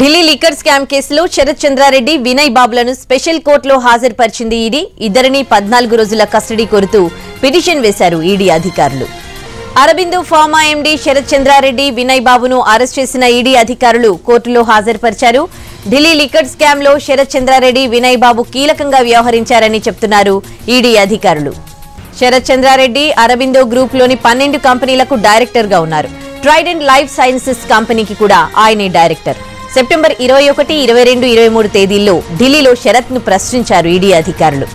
Delhi liquor scam కేసులో శరత్ చంద్రారెడ్డి వినయ్ బాబులను special కోర్టులో హాజరుపరిచింది ఈడీ. ఇద్దరిని పద్నాలుగు రోజుల కస్టడీ కోరుతూ పిటిషన్ వేశారు ఈడీ అధికారులు. అరబిందో ఫార్మా ఎండీ శరత్ చంద్రారెడ్డి వినయ్ బాబును అరెస్ట్ చేసిన ఈడీ అధికారులు కోర్టులో హాజరుపరిచారు. ఢిల్లీ లిక్కర్ స్కామ్లో శరత్ చంద్రారెడ్డి వినయ్ బాబు కీలకంగా వ్యవహరించారని చెప్తున్నారు ఈడీ అధికారులు. శరత్ చంద్రారెడ్డి అరబిందో గ్రూప్లోని పన్నెండు కంపెనీలకు డైరెక్టర్గా ఉన్నారు. ట్రైడెంట్ లైఫ్ సైన్సెస్ కంపెనీకి కూడా ఆయనే డైరెక్టర్. సెప్టెంబర్ ఇరవై ఒకటి ఇరవై రెండు ఇరవై మూడు తేదీల్లో ఢిల్లీలో శరత్ను ప్రశ్నించారు ఈడీ అధికారులు.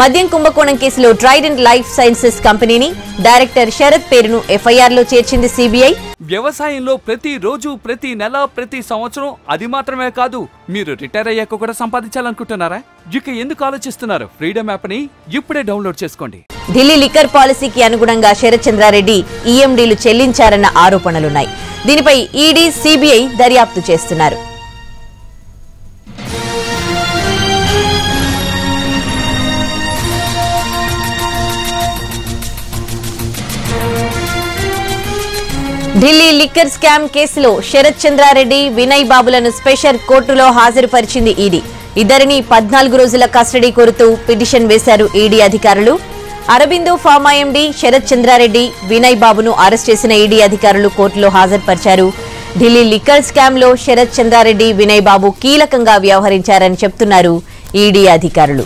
మద్యం కుంభకోణం కేసులో ట్రైడెంట్ లైఫ్ సైన్సెస్ కంపెనీని డైరెక్టర్ శరత్ పేరును ఎఫ్ఐఆర్లో చేర్చింది సిబిఐ. వ్యవసాయంలో ప్రతి రోజు ప్రతి నెల ప్రతి సంవత్సరం అది మాత్రమే కాదు మీరు రిటైర్ అయ్యాక కూడా సంపాదించాలనుకుంటున్నారా? ఇక ఎందుకు ఆలోచిస్తున్నారు? ఫ్రీడమ్ యాప్ని ఇప్పుడే డౌన్లోడ్ చేసుకోండి. ఢిల్లీ లిక్కర్ పాలసీకి అనుగుణంగా శరత్చంద్రారెడ్డి ఈఎండీలు చెల్లించారన్న ఆరోపణలున్నాయి. దీనిపై ఈడీ సిబిఐ దర్యాప్తు చేస్తున్నారు. ఢిల్లీ లిక్కర్ స్కామ్ కేసులో శరత్ చంద్రారెడ్డి వినయ్ బాబులను స్పెషల్ కోర్టులో హాజరుపరిచింది ఈడీ. ఇద్దరిని పద్నాలుగు రోజుల కస్టడీ కోరుతూ పిటిషన్ వేశారు ఈడీ అధికారులు. అరబిందో ఫార్మా ఎండీ శరత్ చంద్రారెడ్డి వినయ్ బాబును అరెస్ట్ చేసిన ఈడీ అధికారులు కోర్టులో హాజరుపరిచారు. ఢిల్లీ లిక్కర్ స్కామ్లో శరత్ చంద్రారెడ్డి వినయ్ బాబు కీలకంగా వ్యవహరించారని చెప్తున్నారు ఈడీ అధికారులు.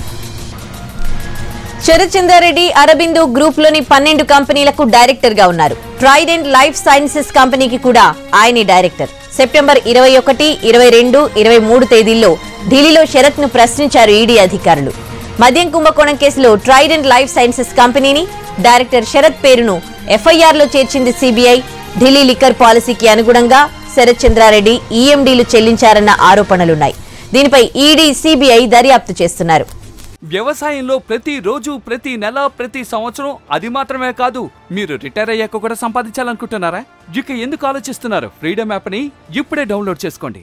శరత్ చంద్రారెడ్డి అరబిందో గ్రూప్లోని పన్నెండు కంపెనీలకు డైరెక్టర్గా ఉన్నారు. ట్రైడెంట్ లైఫ్ సైన్సెస్ కంపెనీకి కూడా ఆయనే డైరెక్టర్. సెప్టెంబర్ ఇరవై ఒకటి ఇరవై రెండు ఇరవై మూడు తేదీల్లో ఢిల్లీలో శరత్ను ప్రశ్నించారు ఈడీ అధికారులు. మద్యం కుంభకోణం కేసులో ట్రైడెంట్ లైఫ్ సైన్సెస్ కంపెనీని డైరెక్టర్ శరత్ పేరును ఎఫ్ఐఆర్లో చేర్చింది సిబిఐ. ఢిల్లీ లిక్కర్ పాలసీకి అనుగుణంగా శరత్ చంద్రారెడ్డి ఈఎండీలు చెల్లించారన్న ఆరోపణలున్నాయి. దీనిపై ఈడీ సిబిఐ దర్యాప్తు చేస్తున్నారు. వ్యవసాయంలో ప్రతి రోజు ప్రతి నెల ప్రతి సంవత్సరం అది మాత్రమే కాదు మీరు రిటైర్ అయ్యాక కూడా సంపాదించాలనుకుంటున్నారా? ఇక ఎందుకు ఆలోచిస్తున్నారు? ఫ్రీడమ్ యాప్ని ఇప్పుడే డౌన్లోడ్ చేసుకోండి.